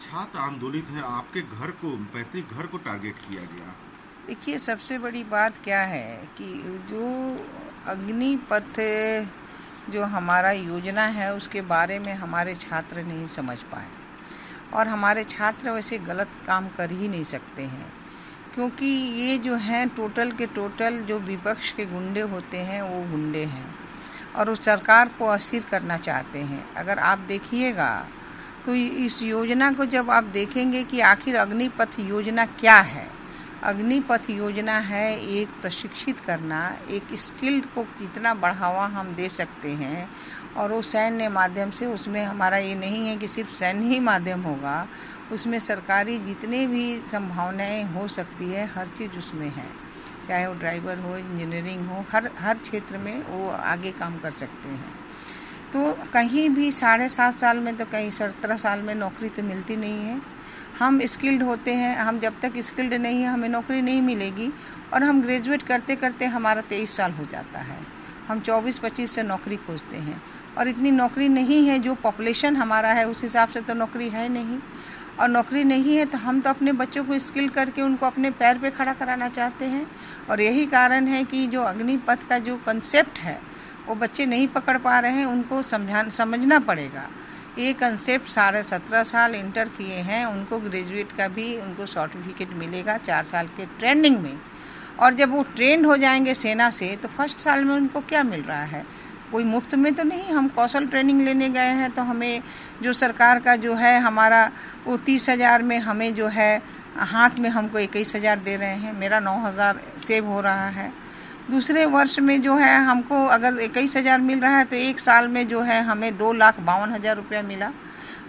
छात्र आंदोलित है, आपके घर को, पैतृक घर को टारगेट किया गया। देखिए, सबसे बड़ी बात क्या है कि जो अग्निपथ जो हमारा योजना है, उसके बारे में हमारे छात्र नहीं समझ पाए। और हमारे छात्र वैसे गलत काम कर ही नहीं सकते हैं, क्योंकि ये जो हैं, टोटल के टोटल जो विपक्ष के गुंडे होते हैं, वो गुंडे हैं। और वो सरकार को अस्थिर करना चाहते हैं। अगर आप देखिएगा तो इस योजना को जब आप देखेंगे कि आखिर अग्निपथ योजना क्या है? अग्निपथ योजना है एक प्रशिक्षित करना, एक स्किल्ड को कितना बढ़ावा हम दे सकते हैं, और वो सैन्य माध्यम से, उसमें हमारा ये नहीं है कि सिर्फ़ सैन्य ही माध्यम होगा, उसमें सरकारी जितने भी संभावनाएँ हो सकती है, हर चीज़ उसमें है। चाहे वो ड्राइवर हो, इंजीनियरिंग हो, हर हर क्षेत्र में वो आगे काम कर सकते हैं। तो कहीं भी साढ़े सात साल में तो कहीं सत्रह साल में नौकरी तो मिलती नहीं है। हम स्किल्ड होते हैं, हम जब तक स्किल्ड नहीं है, हमें नौकरी नहीं मिलेगी और हम ग्रेजुएट करते करते हमारा तेईस साल हो जाता है। हम चौबीस पच्चीस से नौकरी खोजते हैं और इतनी नौकरी नहीं है जो पॉपुलेशन हमारा है, उस हिसाब से तो नौकरी है नहीं। और नौकरी नहीं है तो हम तो अपने बच्चों को स्किल करके उनको अपने पैर पे खड़ा कराना चाहते हैं और यही कारण है कि जो अग्निपथ का जो कंसेप्ट है वो बच्चे नहीं पकड़ पा रहे हैं, उनको समझा समझना पड़ेगा। ये कंसेप्ट साढ़े सत्रह साल इंटर किए हैं, उनको ग्रेजुएट का भी, उनको सर्टिफिकेट मिलेगा चार साल के ट्रेनिंग में। और जब वो ट्रेंड हो जाएँगे सेना से तो फ़र्स्ट साल में उनको क्या मिल रहा है? कोई मुफ़्त में तो नहीं, हम कौशल ट्रेनिंग लेने गए हैं तो हमें जो सरकार का जो है, हमारा वो तीस हज़ार में हमें जो है, हाथ में हमको इक्कीस हज़ार दे रहे हैं, मेरा नौ हज़ार सेव हो रहा है। दूसरे वर्ष में जो है हमको अगर इक्कीस हज़ार मिल रहा है तो एक साल में जो है हमें दो लाख बावन हज़ार रुपया मिला।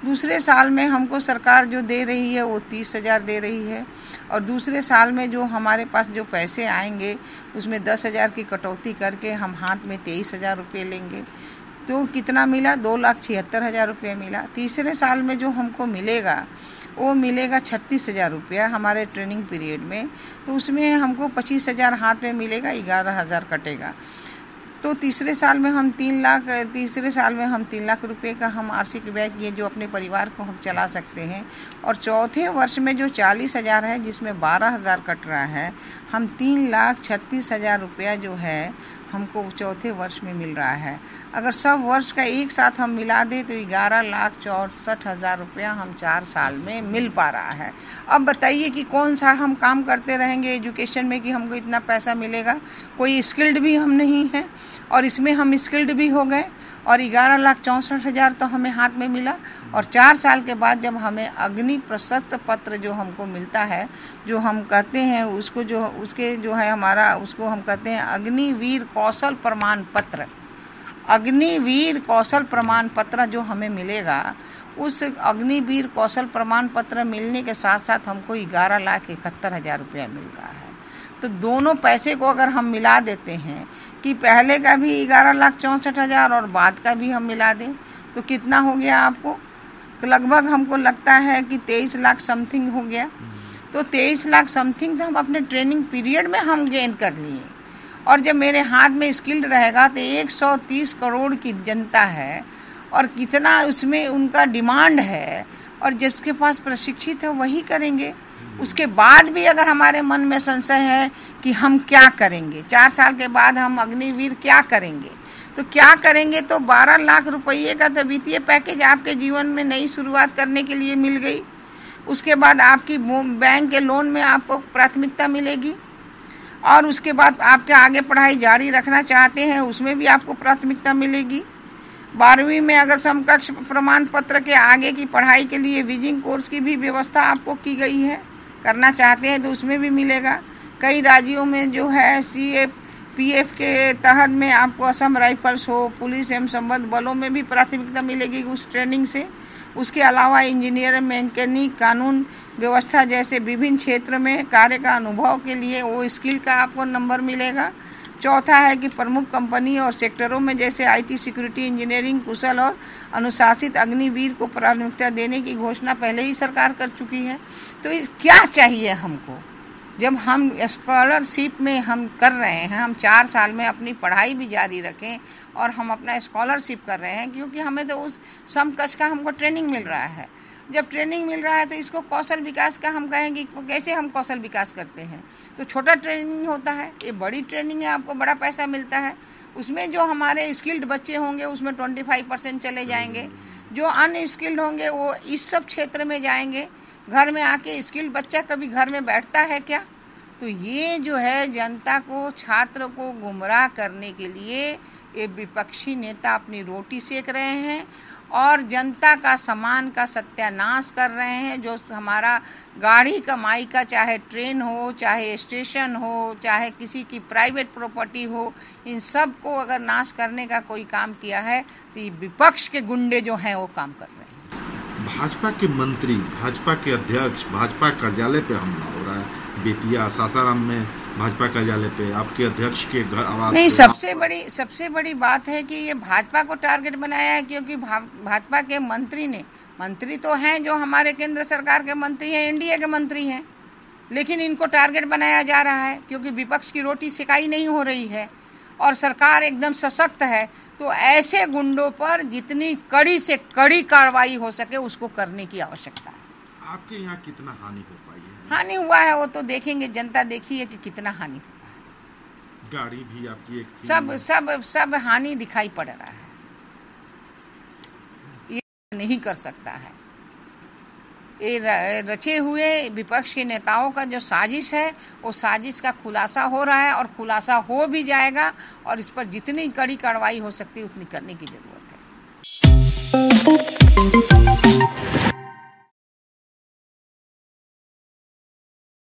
दूसरे साल में हमको सरकार जो दे रही है, वो तीस हज़ार दे रही है। और दूसरे साल में जो हमारे पास जो पैसे आएँगे, उसमें दस हज़ार की कटौती करके हम हाथ में तेईस हज़ार रुपये लेंगे। तो कितना मिला? दो लाख छिहत्तर हज़ार रुपये मिला। तीसरे साल में जो हमको मिलेगा, वो मिलेगा छत्तीस हज़ार रुपया हमारे ट्रेनिंग पीरियड में। तो उसमें हमको पच्चीस हज़ार हाथ में मिलेगा, ग्यारह हज़ार कटेगा। तो तीसरे साल में हम तीन लाख, तीसरे साल में हम तीन लाख रुपए का हम आर्थिक व्यय किए जो अपने परिवार को हम चला सकते हैं। और चौथे वर्ष में जो चालीस हज़ार है, जिसमें बारह हज़ार कट रहा है, हम तीन लाख छत्तीस हज़ार रुपया जो है हमको चौथे वर्ष में मिल रहा है। अगर सब वर्ष का एक साथ हम मिला दें तो ग्यारह लाख चौसठ हज़ार रुपया हम चार साल में मिल पा रहा है। अब बताइए कि कौन सा हम काम करते रहेंगे एजुकेशन में कि हमको इतना पैसा मिलेगा? कोई स्किल्ड भी हम नहीं हैं, और इसमें हम स्किल्ड भी हो गए और ग्यारह लाख चौंसठ हज़ार तो हमें हाथ में मिला। और चार साल के बाद जब हमें अग्नि प्रशस्त पत्र जो हमको मिलता है, जो हम कहते हैं, उसको जो, उसके जो है हमारा, उसको हम कहते हैं अग्निवीर कौशल प्रमाण पत्र। अग्निवीर कौशल प्रमाण पत्र जो हमें मिलेगा, उस अग्निवीर कौशल प्रमाण पत्र मिलने के साथ साथ हमको ग्यारह लाख इकहत्तर हज़ार रुपया मिल रहा है। तो दोनों पैसे को अगर हम मिला देते हैं कि पहले का भी ग्यारह लाख चौंसठ हज़ार और बाद का भी हम मिला दें तो कितना हो गया आपको? तो लगभग हमको लगता है कि तेईस लाख समथिंग हो गया। तो तेईस लाख समथिंग तो हम अपने ट्रेनिंग पीरियड में हम गेन कर लिए। और जब मेरे हाथ में स्किल्ड रहेगा तो 130 करोड़ की जनता है और कितना उसमें उनका डिमांड है और जिसके पास प्रशिक्षित है वही करेंगे। उसके बाद भी अगर हमारे मन में संशय है कि हम क्या करेंगे, चार साल के बाद हम अग्निवीर क्या करेंगे तो क्या करेंगे तो 12 लाख रुपये का तो वित्तीय पैकेज आपके जीवन में नई शुरुआत करने के लिए मिल गई। उसके बाद आपकी बैंक के लोन में आपको प्राथमिकता मिलेगी और उसके बाद आपके आगे पढ़ाई जारी रखना चाहते हैं, उसमें भी आपको प्राथमिकता मिलेगी। बारहवीं में अगर समकक्ष प्रमाण पत्र के आगे की पढ़ाई के लिए विजिंग कोर्स की भी व्यवस्था आपको की गई है। करना चाहते हैं तो उसमें भी मिलेगा। कई राज्यों में जो है सी एफ़ पी एफ़ के तहत में आपको असम राइफल्स हो, पुलिस एवं संबद्ध बलों में भी प्राथमिकता मिलेगी उस ट्रेनिंग से। उसके अलावा इंजीनियर, मैकेनिक, कानून व्यवस्था जैसे विभिन्न क्षेत्र में कार्य का अनुभव के लिए वो स्किल का आपको नंबर मिलेगा। चौथा है कि प्रमुख कंपनी और सेक्टरों में जैसे आईटी सिक्योरिटी इंजीनियरिंग कुशल और अनुशासित अग्निवीर को प्राथमिकता देने की घोषणा पहले ही सरकार कर चुकी है। तो इस क्या चाहिए हमको? जब हम स्कॉलरशिप में हम कर रहे हैं, हम चार साल में अपनी पढ़ाई भी जारी रखें और हम अपना स्कॉलरशिप कर रहे हैं, क्योंकि हमें तो उस समकश का हमको ट्रेनिंग मिल रहा है। जब ट्रेनिंग मिल रहा है तो इसको कौशल विकास का हम कहेंगे कैसे हम कौशल विकास करते हैं। तो छोटा ट्रेनिंग होता है, ये बड़ी ट्रेनिंग है, आपको बड़ा पैसा मिलता है। उसमें जो हमारे स्किल्ड बच्चे होंगे, उसमें ट्वेंटी फाइव परसेंट चले जाएँगे। जो अनस्किल्ड होंगे, वो इस सब क्षेत्र में जाएँगे। घर में आके स्किल्ड बच्चा कभी घर में बैठता है क्या? तो ये जो है, जनता को, छात्र को गुमराह करने के लिए ये विपक्षी नेता अपनी रोटी सेक रहे हैं। और जनता का सामान का सत्यानाश कर रहे हैं, जो हमारा गाड़ी कमाई का, चाहे ट्रेन हो, चाहे स्टेशन हो, चाहे किसी की प्राइवेट प्रॉपर्टी हो, इन सबको अगर नाश करने का कोई काम किया है तो ये विपक्ष के गुंडे जो हैं, वो काम कर रहे हैं। भाजपा के मंत्री, भाजपा के अध्यक्ष, भाजपा कार्यालय पे हमला हो रहा है। बेतिया, सासाराम में भाजपा कार्यालय पे आपके अध्यक्ष के घर आवास नहीं सबसे बड़ी सबसे बड़ी बात है कि ये भाजपा को टारगेट बनाया है क्योंकि भा, भाजपा के मंत्री ने मंत्री तो हैं जो हमारे केंद्र सरकार के मंत्री हैं इंडिया के मंत्री हैं लेकिन इनको टारगेट बनाया जा रहा है क्योंकि विपक्ष की रोटी सिकाई नहीं हो रही है और सरकार एकदम सशक्त है तो ऐसे गुंडों पर जितनी कड़ी से कड़ी कार्रवाई हो सके उसको करने की आवश्यकता आपके यहाँ कितना हानि हो पाई है? हानि हुआ है वो तो देखेंगे जनता देखी है कि कितना हानि हुआ है। गाड़ी भी आपकी एक सब सब सब हानि दिखाई पड़ रहा है। ये नहीं कर सकता है। ये रचे हुए विपक्ष के नेताओं का जो साजिश है वो साजिश का खुलासा हो रहा है और खुलासा हो भी जाएगा और इस पर जितनी कड़ी कार्रवाई हो सकती है उतनी करने की ज़रूरत है।